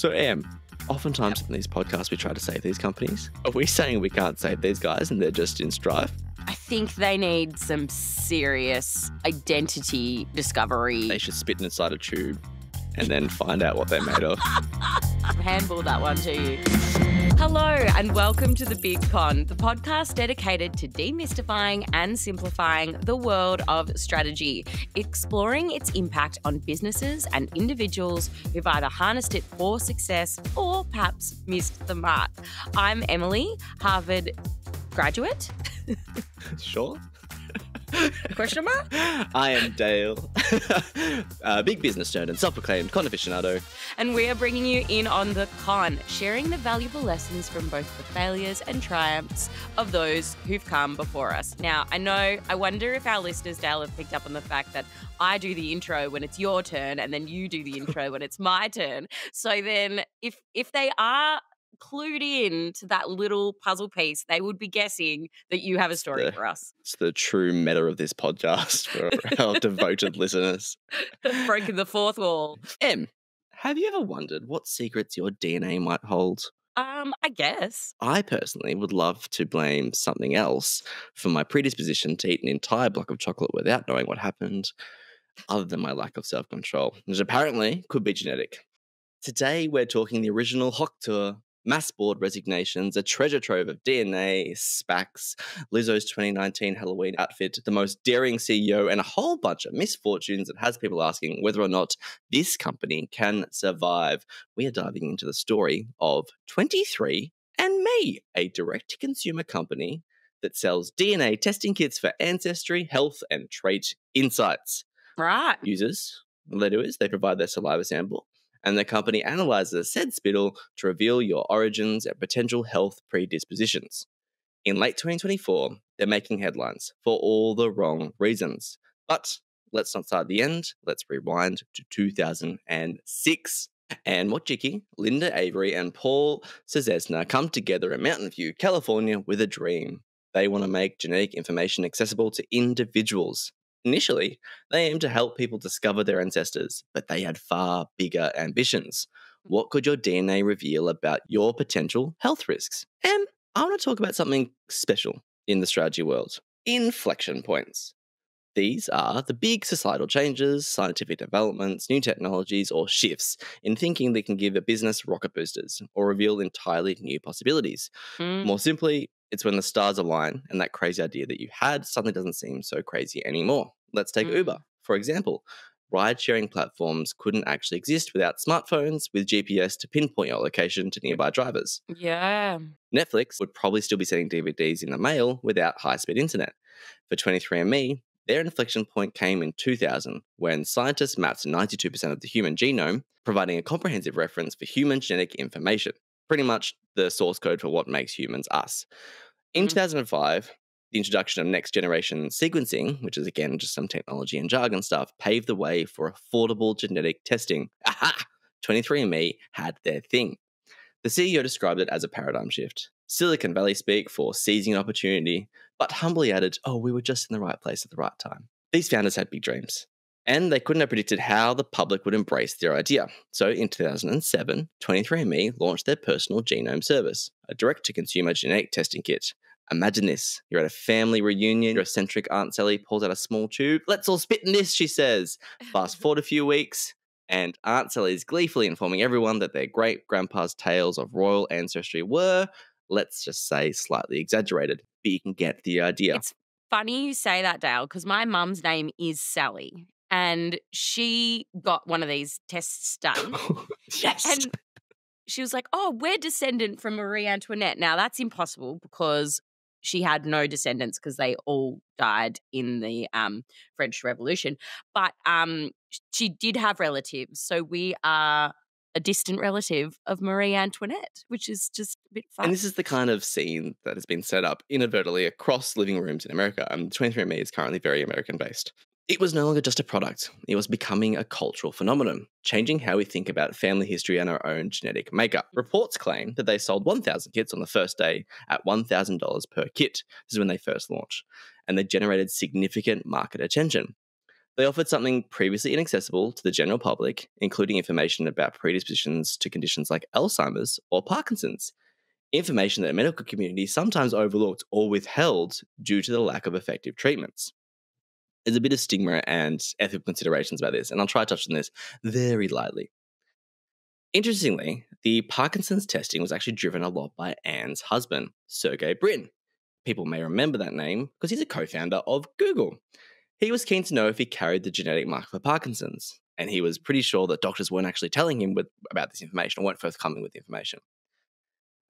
So, Em, oftentimes in these podcasts we try to save these companies. Are we saying we can't save these guys and they're just in strife? I think they need some serious identity discovery. They should spit inside a tube and then find out what they're made of. Handball that one to you. Hello, and welcome to The Big Con, the podcast dedicated to demystifying and simplifying the world of strategy, exploring its impact on businesses and individuals who've either harnessed it for success or perhaps missed the mark. I'm Emily, Harvard graduate. sure. Question mark? I am Dale, a big business nerd and self proclaimed con aficionado. And we are bringing you in on the con, sharing the valuable lessons from both the failures and triumphs of those who've come before us. Now, I know, I wonder if our listeners, Dale, have picked up on the fact that I do the intro when it's your turn and then you do the intro when it's my turn. So then if if they are clued in to that little puzzle piece, they would be guessing that you have a story The- for us. It's the true meta of this podcast for our devoted listeners. Broken the fourth wall. Em, have you ever wondered what secrets your DNA might hold? Um, I guess. I personally would love to blame something else for my predisposition to eat an entire block of chocolate without knowing what happened, other than my lack of self control, which apparently could be genetic. Today, we're talking the original Hock Tour, mass board resignations, a treasure trove of DNA, SPACs, Lizzo's 2019 Halloween outfit, the most daring CEO, and a whole bunch of misfortunes that has people asking whether or not this company can survive. We are diving into the story of 23 and Me, a direct to consumer company that sells DNA testing kits for ancestry, health, and trait insights. Right. Users, what they do is they provide their saliva sample, and the company analyzes said spittle to reveal your origins and potential health predispositions. In late 2024, they're making headlines for all the wrong reasons. But let's not start at the end. Let's rewind to 2006. Anne Wojcicki, Linda Avey, and Paul Cusenza come together in Mountain View, California with a dream. They want to make genetic information accessible to individuals. Initially, they aimed to help people discover their ancestors, but they had far bigger ambitions. What could your DNA reveal about your potential health risks? And I want to talk about something special in the strategy world inflection points. These are the big societal changes, scientific developments, new technologies, or shifts in thinking that can give a business rocket boosters or reveal entirely new possibilities. Mm. More simply, it's when the stars align and that crazy idea that you had suddenly doesn't seem so crazy anymore. Let's take Mm. Uber, for example. Ride sharing platforms couldn't actually exist without smartphones with GPS to pinpoint your location to nearby drivers. Yeah. Netflix would probably still be sending DVDs in the mail without high speed internet. For 23andMe, their inflection point came in 2000 when scientists mapped 92% of the human genome, providing a comprehensive reference for human genetic information, pretty much the source code for what makes humans us. In Mhm. 2005, the introduction of next generation sequencing, which is again just some technology and jargon stuff, paved the way for affordable genetic testing. Aha! 23andMe had their thing. The CEO described it as a paradigm shift. Silicon Valley speak for seizing an opportunity, but humbly added, oh, we were just in the right place at the right time. These founders had big dreams, and they couldn't have predicted how the public would embrace their idea. So in 2007, 23andMe launched their personal genome service, a direct to consumer genetic testing kit. Imagine this you're at a family reunion, your eccentric Aunt Sally pulls out a small tube. Let's all spit in this, she says. Fast forward a few weeks, and Aunt Sally is gleefully informing everyone that their great grandpa's tales of royal ancestry were, let's just say, slightly exaggerated. But you can get the idea. It's funny you say that, Dale, because my mum's name is Sally. And she got one of these tests done. yes. and she was like, Oh, we're descendant from Marie Antoinette. Now that's impossible because she had no descendants because they all died in the um, French Revolution. But um, she did have relatives. So we are a distant relative of Marie Antoinette, which is just a bit fun. And this is the kind of scene that has been set up inadvertently across living rooms in America. Um, 23andMe is currently very American based. It was no longer just a product, it was becoming a cultural phenomenon, changing how we think about family history and our own genetic makeup. Reports claim that they sold 1,000 kits on the first day at $1,000 per kit. This is when they first launched, and they generated significant market attention. They offered something previously inaccessible to the general public, including information about predispositions to conditions like Alzheimer's or Parkinson's, information that the medical community sometimes overlooked or withheld due to the lack of effective treatments. There's a bit of stigma and ethical considerations about this, and I'll try to touch on this very lightly. Interestingly, the Parkinson's testing was actually driven a lot by Anne's husband, Sergey Brin. People may remember that name because he's a co founder of Google. He was keen to know if he carried the genetic mark for Parkinson's, and he was pretty sure that doctors weren't actually telling him with, about this information or weren't forthcoming with the information.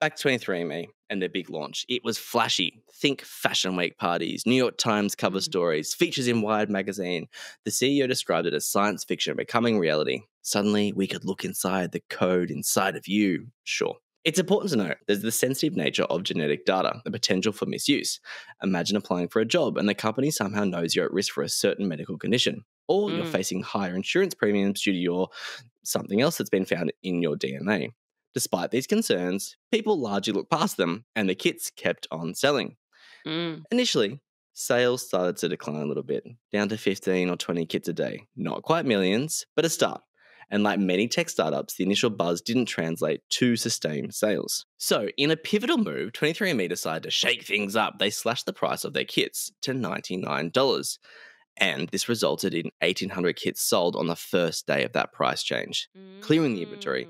Back to 23andMe and their big launch. It was flashy. Think Fashion Week parties, New York Times cover Mm. stories, features in Wired magazine. The CEO described it as science fiction becoming reality. Suddenly, we could look inside the code inside of you. Sure. It's important to note there's the sensitive nature of genetic data, the potential for misuse. Imagine applying for a job and the company somehow knows you're at risk for a certain medical condition, or you're Mm. facing higher insurance premiums due to your something else that's been found in your DNA. Despite these concerns, people largely looked past them and the kits kept on selling. Mm. Initially, sales started to decline a little bit, down to 15 or 20 kits a day. Not quite millions, but a start. And like many tech startups, the initial buzz didn't translate to sustained sales. So, in a pivotal move, 23andMe decided to shake things up. They slashed the price of their kits to $99. And this resulted in 1,800 kits sold on the first day of that price change. Clearing the inventory.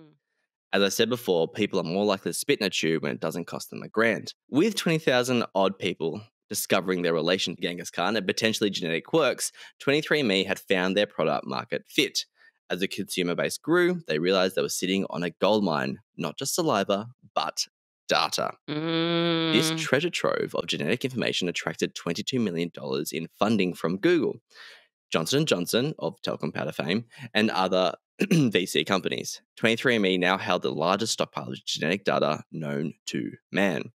As I said before, people are more likely to spit in a tube when it doesn't cost them a grand. With 20,000 odd people discovering their relation to Genghis Khan and potentially genetic quirks, 23andMe had found their product market fit. As the consumer base grew, they realized they were sitting on a gold mine, not just saliva, but data. This Mm. treasure trove of genetic information attracted $22 million in funding from Google, Johnson & Johnson of talcum powder fame, and other VC companies. 23andMe now held the largest stockpile of genetic data known to man.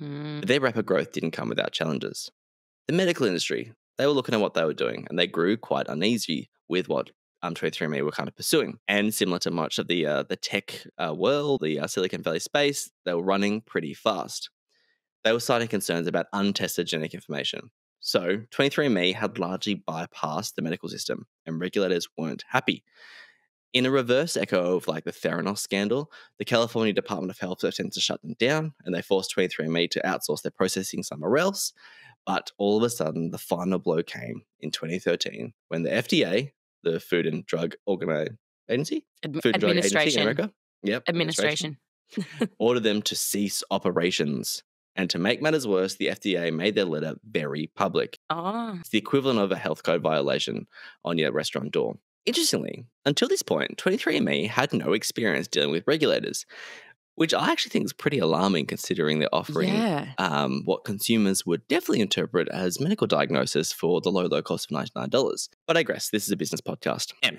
Mm. But their rapid growth didn't come without challenges. The medical industry, they were looking at what they were doing, and they grew quite uneasy with what um, 23andMe were kind of pursuing. And similar to much of the uh, the tech uh, world, the uh, Silicon Valley space, they were running pretty fast. They were citing concerns about untested genetic information. So 23andMe had largely bypassed the medical system, and regulators weren't happy. In a reverse echo of like the Theranos scandal, the California Department of Health attempted to shut them down, and they forced 23andMe to outsource their processing somewhere else. But all of a sudden, the final blow came in 2013 when the FDA, the Food and Drug Organi- Agency, Admi- Food and Drug Agency in administration. America, yep, Administration. ordered them to cease operations. And to make matters worse, the FDA made their letter very public. Oh. It's the equivalent of a health code violation on your restaurant door. Interestingly, until this point, 23andMe had no experience dealing with regulators, which I actually think is pretty alarming considering they're offering Yeah. um, what consumers would definitely interpret as medical diagnosis for the low, low cost of $99. But I digress. This is a business podcast. M.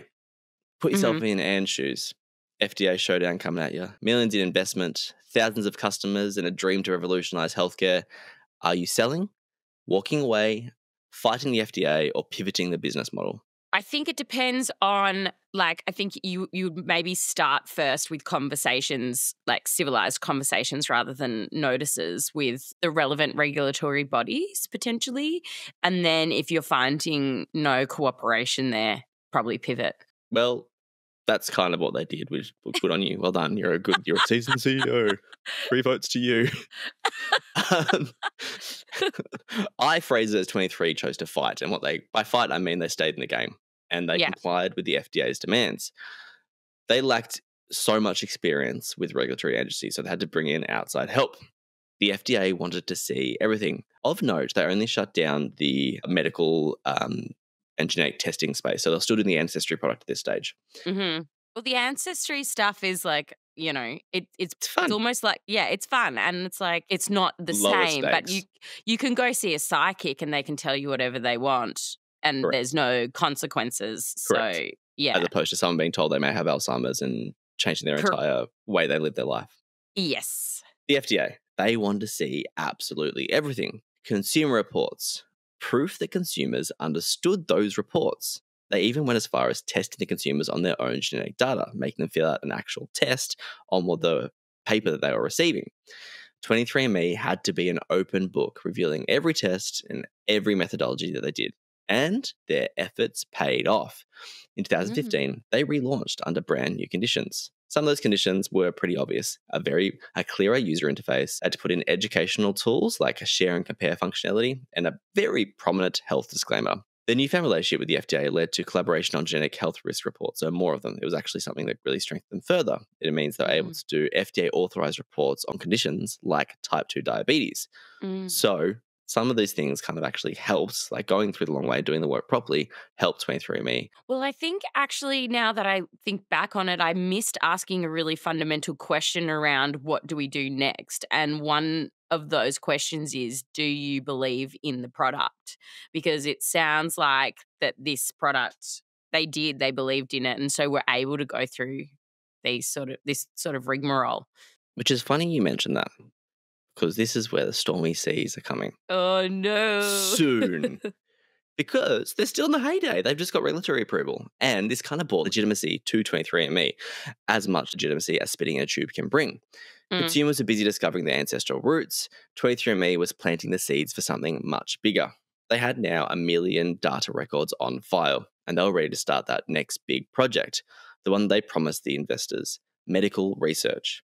Put yourself in Anne's shoes. FDA showdown coming at you. Millions in investment, thousands of customers, and a dream to revolutionize healthcare. Are you selling, walking away, fighting the FDA, or pivoting the business model? I think it depends on like I think you you maybe start first with conversations like civilized conversations rather than notices with the relevant regulatory bodies potentially and then if you're finding no cooperation there probably pivot. Well, that's kind of what they did, which good on you. Well done. You're a good, you're a seasoned CEO. Three votes to you. um, I phrase it as 23 chose to fight. And what they, by fight, I mean they stayed in the game and they Yeah. complied with the FDA's demands. They lacked so much experience with regulatory agencies, so they had to bring in outside help. The FDA wanted to see everything. Of note, they only shut down the medical um, and genetic testing space. So they're still doing the ancestry product at this stage. hmm Well, the ancestry stuff is like you know it, it's It's fun. It's almost like yeah, it's fun, and it's like it's not the Lower same. But you you can go see a psychic, and they can tell you whatever they want, and Correct. there's no consequences. Correct. So yeah, as opposed to someone being told they may have Alzheimer's and changing their Cor- entire way they live their life. yes, The FDA, they wanted to see absolutely everything consumer reports, proof that consumers understood those reports. They even went as far as testing the consumers on their own genetic data, making them fill out an actual test on what the paper that they were receiving. 23andMe had to be an open book, revealing every test and every methodology that they did. And their efforts paid off. In Mm. 2015, they relaunched under brand new conditions. Some of those conditions were pretty obvious. A very a clearer user interface, had to put in educational tools like a share and compare functionality, and a very prominent health disclaimer. The newfound relationship with the FDA led to collaboration on genetic health risk reports, so more of them. It was actually something that really strengthened them further. It means they're able to do FDA authorized reports on conditions like type 2 diabetes. Mm. So some of these things kind of actually helped, like going through the long way, doing the work properly, helped 23andMe. Well, I think actually, now that I think back on it, I missed asking a really fundamental question around what do we do next? And one of those questions is do you believe in the product? Because it sounds like that this product, they did, they believed in it. And so we're able to go through these sort of, this sort of rigmarole. Which is funny you mentioned that because this is where the stormy seas are coming Oh, no. soon. because they're still in the heyday. They've just got regulatory approval. And this kind of brought legitimacy to 23andMe, as much legitimacy as spitting in a tube can bring. Mm. Consumers are busy discovering their ancestral roots. 23andMe was planting the seeds for something much bigger. They had now a million data records on file, and they were ready to start that next big project, the one they promised the investors medical research.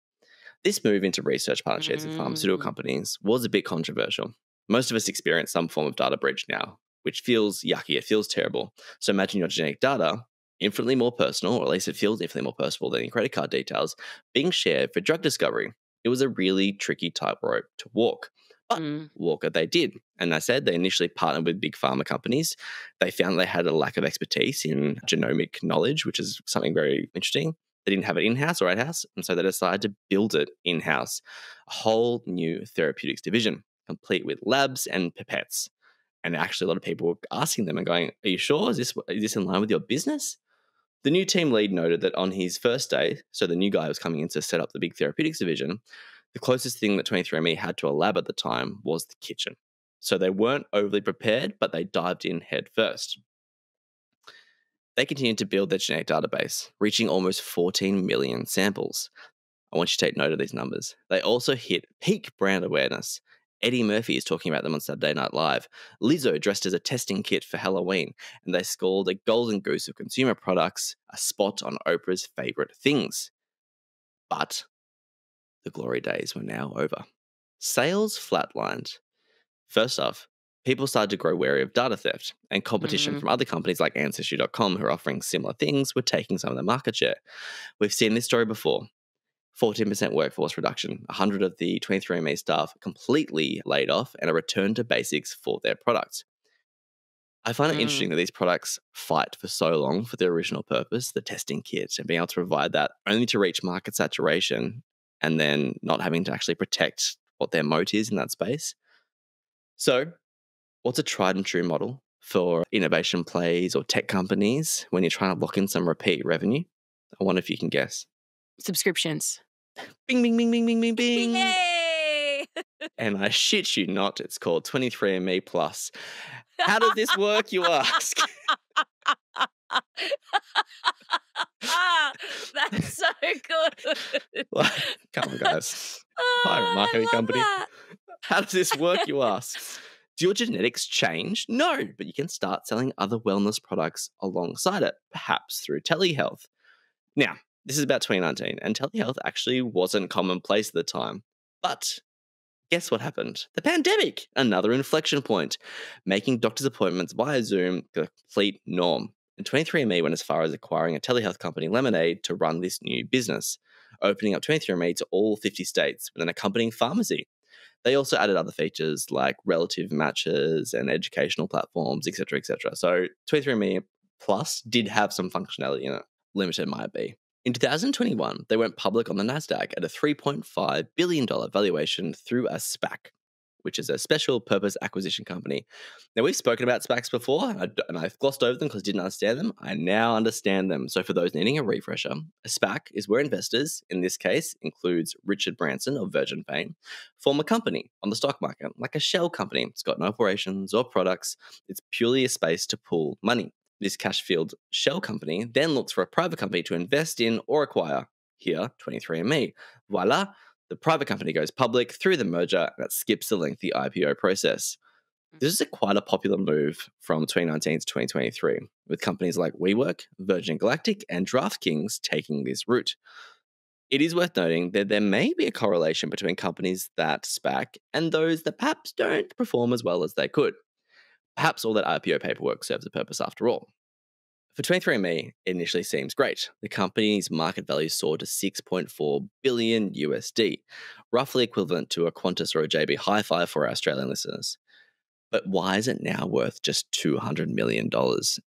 This move into research partnerships with pharmaceutical Mm. companies was a bit controversial. Most of us experience some form of data breach now, which feels yucky, it feels terrible. So imagine your genetic data, infinitely more personal, or at least it feels infinitely more personal than your credit card details, being shared for drug discovery. It was a really tricky tightrope to walk. But mm. Walker they did. And I said they initially partnered with big pharma companies. They found they had a lack of expertise in genomic knowledge, which is something very interesting. They didn't have it in house or at house. And so they decided to build it in house, a whole new therapeutics division, complete with labs and pipettes. And actually, a lot of people were asking them and going, Are you sure? Is this, is this in line with your business? The new team lead noted that on his first day, so the new guy was coming in to set up the big therapeutics division, the closest thing that 23andMe had to a lab at the time was the kitchen. So they weren't overly prepared, but they dived in head first. They continued to build their genetic database, reaching almost 14 million samples. I want you to take note of these numbers. They also hit peak brand awareness. Eddie Murphy is talking about them on Saturday Night Live. Lizzo dressed as a testing kit for Halloween, and they scored a golden goose of consumer products, a spot on Oprah's favorite things. But the glory days were now over. Sales flatlined. First off, people started to grow wary of data theft, and competition Mhm. from other companies like Ancestry.com, who are offering similar things, were taking some of the market share. We've seen this story before 14% workforce reduction, 100 of the 23andMe staff completely laid off, and a return to basics for their products. I find it Mm. interesting that these products fight for so long for their original purpose, the testing kits, and being able to provide that only to reach market saturation and then not having to actually protect what their moat is in that space. So, what's a tried and true model for innovation plays or tech companies when you're trying to lock in some repeat revenue? I wonder if you can guess. Subscriptions. Bing, bing, bing, bing, bing, bing, bing. Yay! And I shit you not, it's called 23andMe Plus. How does this work, you ask? ah, that's so good. Like, Come on, guys. Oh, I marketing company. that. How does this work, you ask? Do your genetics change? No, but you can start selling other wellness products alongside it, perhaps through telehealth. Now, this is about 2019, and telehealth actually wasn't commonplace at the time. But guess what happened? The pandemic, another inflection point, making doctor's appointments via Zoom the complete norm. And 23andMe went as far as acquiring a telehealth company, Lemonaid, to run this new business, opening up 23andMe to all 50 states with an accompanying pharmacy. They also added other features like relative matches and educational platforms, etc., etc. So 23andMe Plus did have some functionality in it. Limited might be. In 2021, they went public on the Nasdaq at a 3.5 billion dollar valuation through a SPAC, which is a special purpose acquisition company. Now we've spoken about SPACs before, and, I, I've glossed over them because I didn't understand them. I now understand them. So for those needing a refresher, a SPAC is where investors, in this case, includes Richard Branson of Virgin fame, form a company on the stock market, like a shell company. It's got no operations or products. It's purely a space to pool money. This cash filled shell company then looks for a private company to invest in or acquire. Here, 23andMe. Voila, the private company goes public through the merger and it skips the lengthy IPO process. Mm. This is a quite a popular move from 2019 to 2023, with companies like WeWork, Virgin Galactic, and DraftKings taking this route. It is worth noting that there may be a correlation between companies that SPAC and those that perhaps don't perform as well as they could. Perhaps all that IPO paperwork serves a purpose after all. For 23andMe, it initially seems great. The company's market value soared to 6.4 billion USD, roughly equivalent to a Qantas or a JB Hi-Fi for our Australian listeners. But why is it now worth just $200 million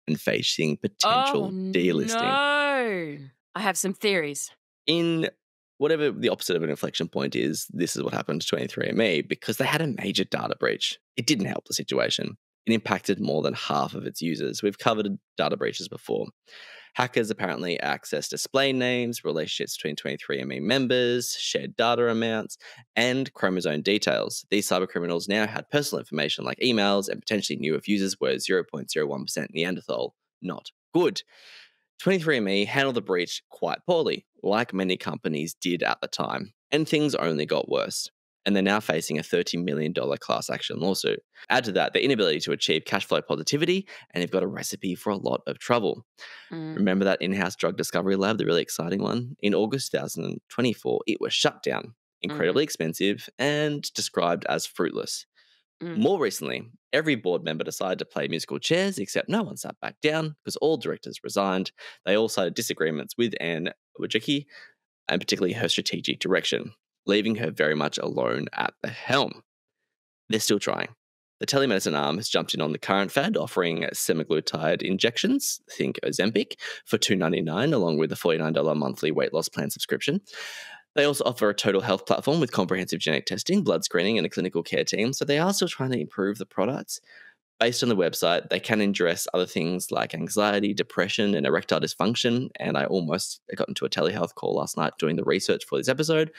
and facing potential oh, delisting? No. I have some theories. In whatever the opposite of an inflection point is, this is what happened to 23andMe because they had a major data breach. It didn't help the situation. It impacted more than half of its users. We've covered data breaches before. Hackers apparently accessed display names, relationships between 23andMe members, shared data amounts, and chromosome details. These cybercriminals now had personal information like emails and potentially knew if users were 0.01% Neanderthal. Not good. 23andMe handled the breach quite poorly, like many companies did at the time, and things only got worse and they're now facing a $30 million class action lawsuit. Add to that the inability to achieve cash flow positivity, and they've got a recipe for a lot of trouble. Mm. Remember that in house drug discovery lab, the really exciting one? In August 2024, it was shut down, incredibly mm. expensive, and described as fruitless. Mm. More recently, every board member decided to play musical chairs, except no one sat back down because all directors resigned. They all cited disagreements with Anne Wojcicki, and particularly her strategic direction leaving her very much alone at the helm. They're still trying. The telemedicine arm has jumped in on the current fad, offering semaglutide injections, think Ozempic, for $2.99, along with a $49 monthly weight loss plan subscription. They also offer a total health platform with comprehensive genetic testing, blood screening, and a clinical care team. So they are still trying to improve the products. Based on the website, they can address other things like anxiety, depression, and erectile dysfunction. And I almost got into a telehealth call last night doing the research for this episode.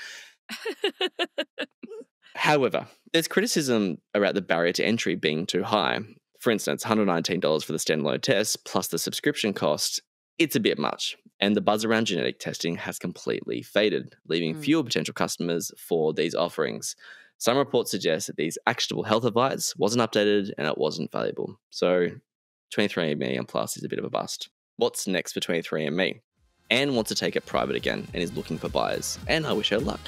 However, there's criticism about the barrier to entry being too high. For instance, $119 for the standalone test plus the subscription cost, it's a bit much. And the buzz around genetic testing has completely faded, leaving mm. fewer potential customers for these offerings. Some reports suggest that these actionable health advice wasn't updated and it wasn't valuable. So 23andMe and Plus is a bit of a bust. What's next for 23andMe? Anne wants to take it private again and is looking for buyers, and I wish her luck.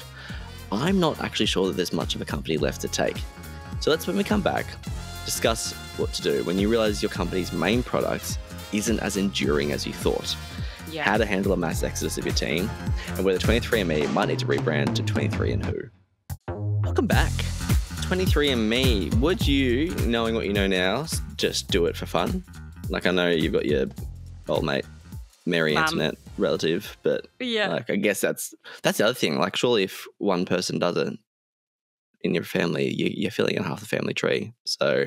I'm not actually sure that there's much of a company left to take. So let's, when we come back, discuss what to do when you realize your company's main product isn't as enduring as you thought. Yeah. How to handle a mass exodus of your team, and whether 23andMe might need to rebrand to 23andWho. Welcome back. 23andMe, would you, knowing what you know now, just do it for fun? Like I know you've got your old mate Marie Antoinette relative, but yeah, like I guess that's that's the other thing. Like, surely if one person does it in your family, you, you're filling in half the family tree. So,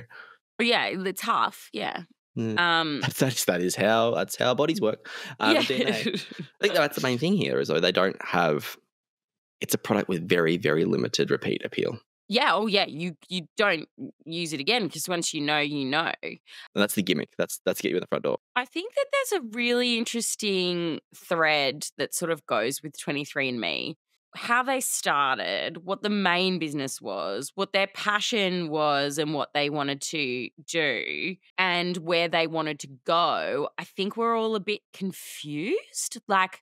yeah, it's half. Yeah. Mm. Um, that's, that is how that's how bodies work. Um, yeah. DNA. I think that's the main thing here is though they don't have. It's a product with very very limited repeat appeal. Yeah, oh yeah, you you don't use it again because once you know, you know. And that's the gimmick. That's that's get you in the front door. I think that there's a really interesting thread that sort of goes with 23andMe. How they started, what the main business was, what their passion was, and what they wanted to do, and where they wanted to go. I think we're all a bit confused. Like,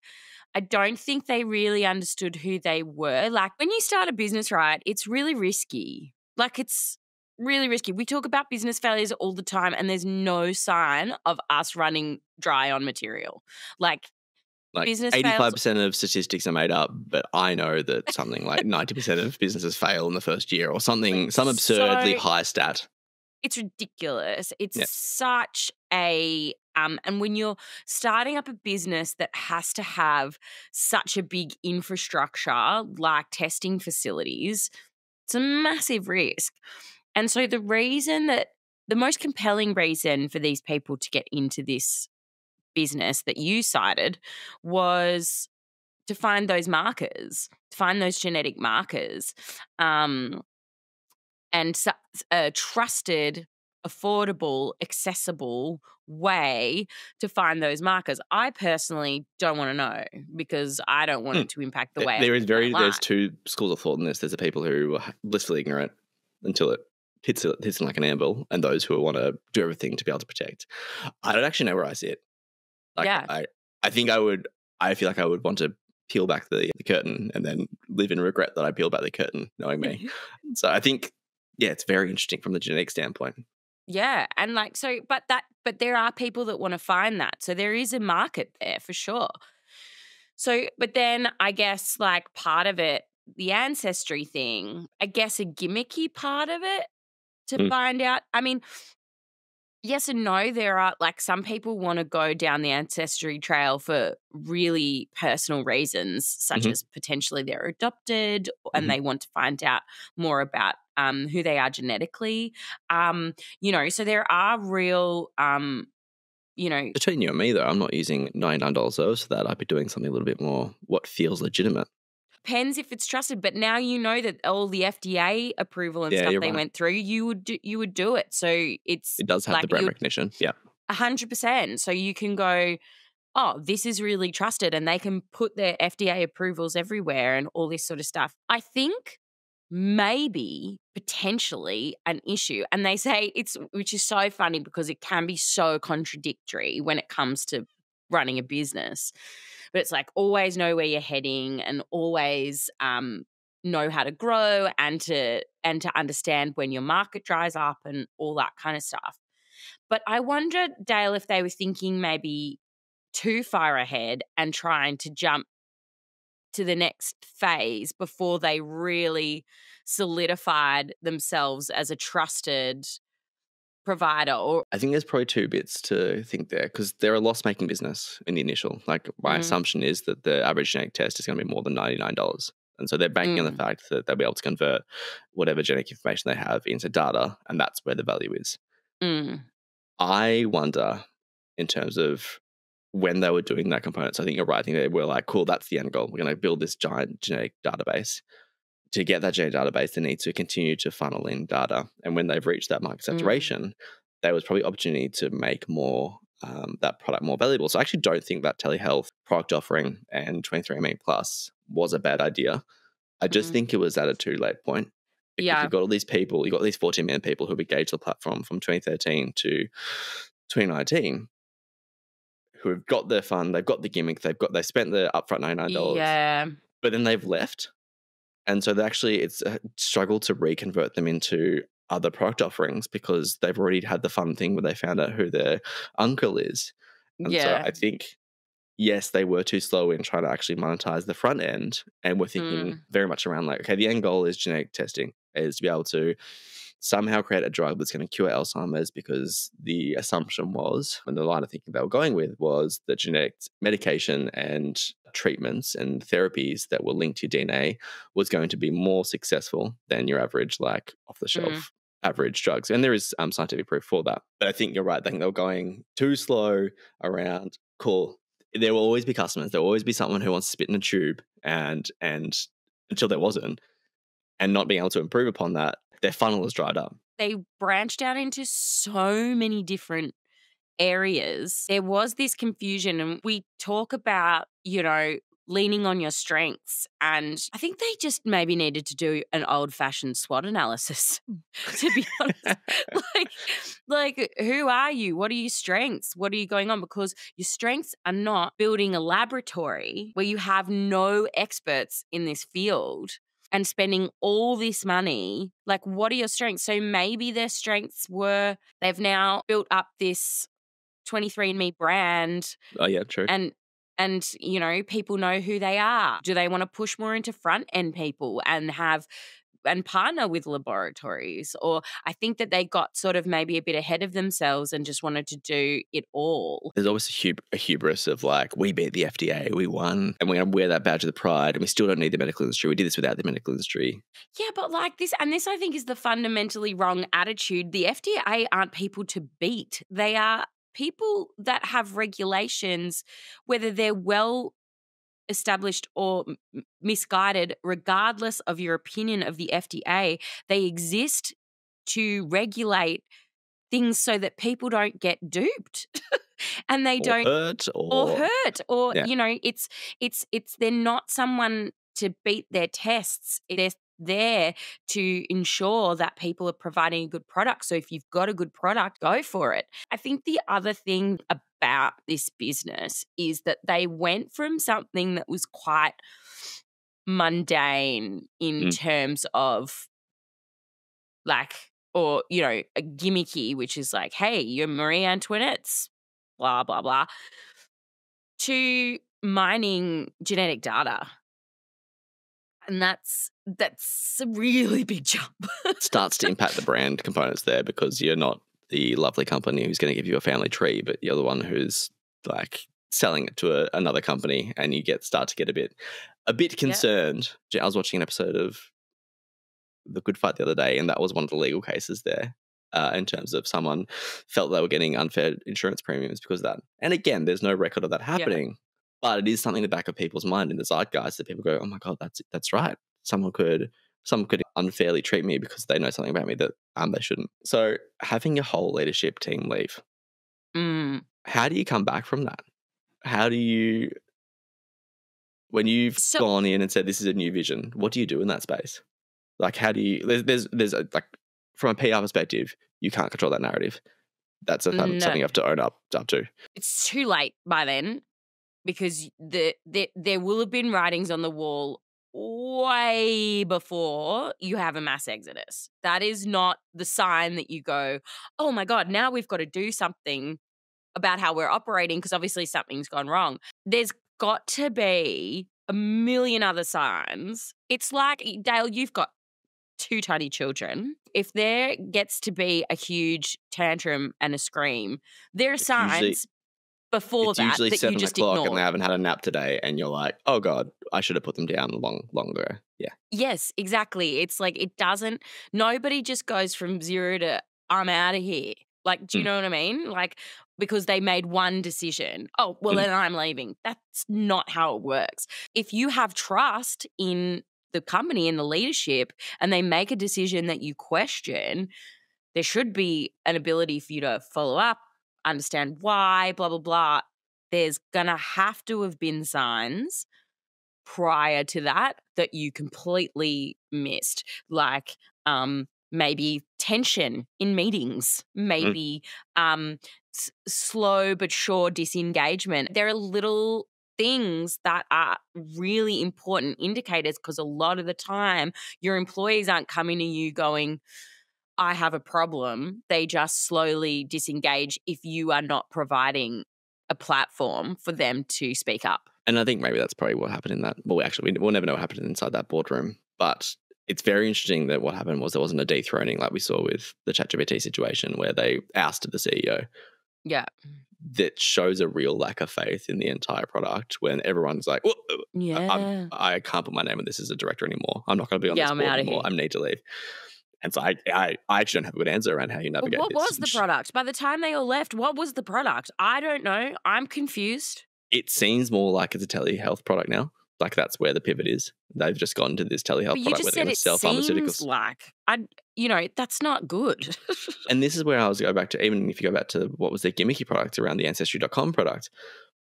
I don't think they really understood who they were. Like when you start a business, right, it's really risky. Like it's really risky. We talk about business failures all the time, and there's no sign of us running dry on material. Like, like business 85% fails. of statistics are made up, but I know that something like 90% of businesses fail in the first year or something, some absurdly so, high stat. It's ridiculous. It's yep. such a um, and when you're starting up a business that has to have such a big infrastructure like testing facilities, it's a massive risk. And so the reason that the most compelling reason for these people to get into this business that you cited was to find those markers, to find those genetic markers, um, and a trusted affordable, accessible way to find those markers. I personally don't want to know because I don't want mm. it to impact the way there is very there's two schools of thought in this. There's the people who are blissfully ignorant until it hits hits it like an anvil, and those who want to do everything to be able to protect. I don't actually know where I sit. Like, Yeah. I I think I would. I feel like I would want to peel back the, the curtain and then live in regret that I peeled back the curtain, knowing me. so I think, yeah, it's very interesting from the genetic standpoint. Yeah, and like so, but that, but there are people that want to find that, so there is a market there for sure. So, but then I guess like part of it, the ancestry thing, I guess a gimmicky part of it to Mm. find out. I mean, yes and no. There are like some people want to go down the ancestry trail for really personal reasons, such Mhm. as potentially they're adopted and Mhm. they want to find out more about um, who they are genetically. Um, you know, so there are real, um, you know, Between you and me, though, I'm not using ninety nine dollars service for that. I'd be doing something a little bit more what feels legitimate. Depends if it's trusted. But now you know that all the FDA approval and Yeah, stuff they right. went through, you would do, you would do it. So it's It does have Like, the brand recognition. Yeah. Hundred percent. So you can go, oh, this is really trusted, and they can put their FDA approvals everywhere and all this sort of stuff. I think maybe potentially an issue, and they say it's which is so funny because it can be so contradictory when it comes to running a business. But it's like always know where you're heading and always um, know how to grow and to and to understand when your market dries up and all that kind of stuff. But I wonder, Dale, if they were thinking maybe too far ahead and trying to jump to the next phase before they really solidified themselves as a trusted provider or I think there's probably two bits to think there because they're a loss making business in the initial. Like, my Mm. assumption is that the average genetic test is going to be more than $99. And so they're banking on the Mm. fact that they'll be able to convert whatever genetic information they have into data, and that's where the value is. Mm, I wonder, in terms of when they were doing that component, so I think you're right. I think they were like, cool, that's the end goal. We're going to build this giant genetic database. To get that genetic database, they need to continue to funnel in data. And when they've reached that market Mm. saturation, there was probably opportunity to make more um, that product more valuable. So I actually don't think that telehealth product offering and 23andMe Plus was a bad idea. I just Mhm. think it was at a too late point. Because Yeah. you've got all these people, you've got these 14 million people who've engaged the platform from 2013 to 2019 who have got their fun, they've got the gimmick, they've got they spent the upfront $99, yeah. but then they've left. And so they actually it's a struggle to reconvert them into other product offerings because they've already had the fun thing where they found out who their uncle is. And so I think yes, they were too slow in trying to actually monetize the front end. And we're thinking Mm. very much around like, okay, the end goal is genetic testing, is to be able to somehow create a drug that's going to cure Alzheimer's because the assumption was, and the line of thinking they were going with was that genetic medication and treatments and therapies that were linked to DNA was going to be more successful than your average, like off the shelf average drugs. And there is um, scientific proof for that. But I think you're right. I think they were going too slow around, cool. There will always be customers. There will always be someone who wants to spit in a tube and and until there wasn't. And not being able to improve upon that, their funnel has dried up. they branched out into so many different areas. There was this confusion, and we talk about, you know, leaning on your strengths. And I think they just maybe needed to do an old fashioned SWOT analysis, mm. to be honest. like, like, who are you? What are your strengths? What are you going on? Because your strengths are not building a laboratory where you have no experts in this field and spending all this money. Like, what are your strengths? So maybe their strengths were they've now built up this 23andMe brand oh yeah, true. and and you know people know who they are do they want to push more into front end people and have and partner with laboratories or i think that they got sort of maybe a bit ahead of themselves and just wanted to do it all There's always a, hub- a hubris of like, we beat the FDA, we won, and we're going to wear that badge of the pride, and we still don't need the medical industry. We did this without the medical industry. yeah but like this and this i think is the fundamentally wrong attitude the fda aren't people to beat they are people that have regulations whether they're well established or misguided, regardless of your opinion of the FDA, they exist to regulate things so that people don't get duped and they or don't hurt or, or hurt or Yeah. you know it's it's it's they're not someone to beat their tests they're there to ensure that people are providing a good product. So if you've got a good product, go for it. I think the other thing about this business is that they went from something that was quite mundane in Mm. terms of like or you know a gimmicky which is like hey you're marie antoinette's blah blah blah to mining genetic data and that's that's a really big jump starts to impact the brand components there because you're not the lovely company who's going to give you a family tree, but you're the one who's like selling it to a, another company, and you get start to get a bit a bit concerned. I was watching an episode of The Good Fight the other day, and that was one of the legal cases there. Uh, in terms of someone felt they were getting unfair insurance premiums because of that. And again, there's no record of that happening, but it is something in the back of people's mind in the zeitgeist that people go, "Oh my god, that's that's right." Someone could someone could unfairly treat me because they know something about me that um, they shouldn't. So having your whole leadership team leave, mm. how do you come back from that? How do you, when you've So- gone in and said this is a new vision, what do you do in that space? Like, how do you? There's there's, there's a, like from a PR perspective, you can't control that narrative. That's a, No. something you have to own up up to. it's too late by then because the, the there will have been writings on the wall way before you have a mass exodus. That is not the sign that you go, oh my God, now we've got to do something about how we're operating because obviously something's gone wrong. There's got to be a million other signs. It's like, Dale, you've got two tiny children. If there gets to be a huge tantrum and a scream, there are It's signs before it's that usually that you seven just o'clock ignore. and they haven't had a nap today, and you're like, oh god, I should have put them down long long ago. Yeah. Yes, exactly. It's like it doesn't. Nobody just goes from zero to I'm out of here. Like, do you Mm. know what I mean? Like because they made one decision. Oh, well, Mm. then I'm leaving. That's not how it works. If you have trust in the company and the leadership, and they make a decision that you question, there should be an ability for you to follow up, understand why, blah blah blah. There's gonna have to have been signs prior to that that you completely missed like um maybe tension in meetings maybe um s- slow but sure disengagement there are little things that are really important indicators because a lot of the time your employees aren't coming to you going I have a problem. They just slowly disengage if you are not providing a platform for them to speak up. And I think maybe that's probably what happened in that. Well, we actually, we- we'll never know what happened inside that boardroom. But it's very interesting that what happened was there wasn't a dethroning like we saw with the ChatGPT situation where they ousted the CEO. Yeah. That shows a real lack of faith in the entire product when everyone's like, well, uh, Yeah. I can't put my name on this as a director anymore. I'm not going to be on Yeah, this I'm board anymore. here. I need to leave. And so I, I, I actually don't have a good answer around how you Well, navigate what this. was the product? By the time they all left, what was the product? I don't know. I'm confused. It seems more like it's a telehealth product now. Like that's where the pivot is. They've just gone to this telehealth but you product where just they're going to it sell seems pharmaceuticals. like I, you know, that's not good. And this is where I was go back to, even if you go back to what was their gimmicky product around the Ancestry.com product,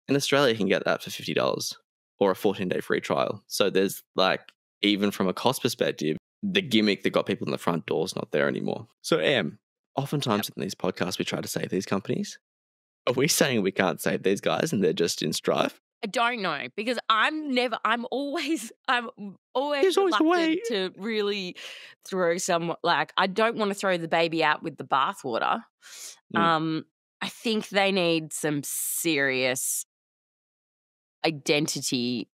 in Australia, you can get that for $50 or a 14 day free trial. So there's like, even from a cost perspective, the gimmick that got people in the front door is not there anymore. So, Em, oftentimes in these podcasts, we try to save these companies. Are we saying we can't save these guys and they're just in strife? I don't know because I'm never. I'm always. I'm always There's always a way. to really throw some. Like I don't want to throw the baby out with the bathwater. Mm. Um, I think they need some serious identity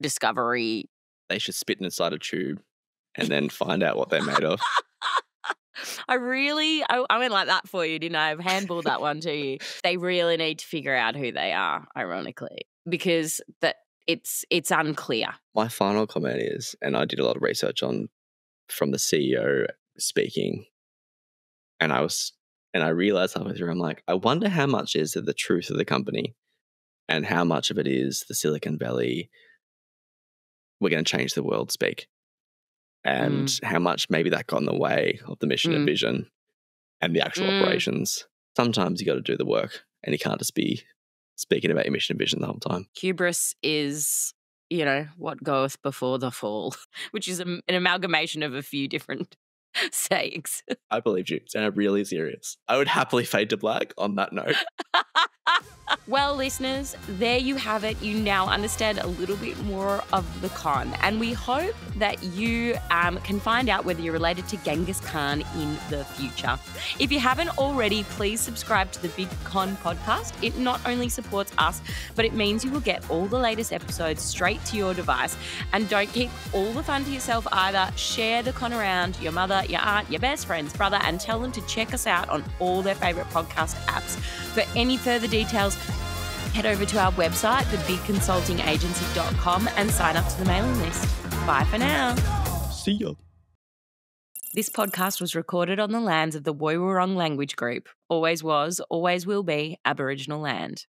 discovery. They should spit inside a tube and then find out what they're made of. I really, I, I went like that for you, didn't I? I've handballed that one to you. They really need to figure out who they are, ironically, because that it's it's unclear. My final comment is, and I did a lot of research on from the CEO speaking, and I was, and I realized halfway through, I'm like, I wonder how much is of the truth of the company, and how much of it is the Silicon Valley. We're going to change the world speak, and how much maybe that got in the way of the mission and Mm. vision, and the actual Mm. operations. Sometimes you got to do the work, and you can't just be speaking about your mission and vision the whole time. Hubris is you know, what goeth before the fall, which is a, an amalgamation of a few different sayings. I believed you, and I'm really serious. I would happily fade to black on that note. well, listeners, there you have it. You now understand a little bit more of the con, and we hope that you um, can find out whether you're related to Genghis Khan in the future. If you haven't already, please subscribe to the Big Con podcast. It not only supports us, but it means you will get all the latest episodes straight to your device. And don't keep all the fun to yourself either. Share the con around your mother, your aunt, your best friend's brother, and tell them to check us out on all their favorite podcast apps. For any further details, head over to our website, thebigconsultingagency.com, and sign up to the mailing list. Bye for now. See ya. This podcast was recorded on the lands of the Woiwurrung language group, always was, always will be Aboriginal land.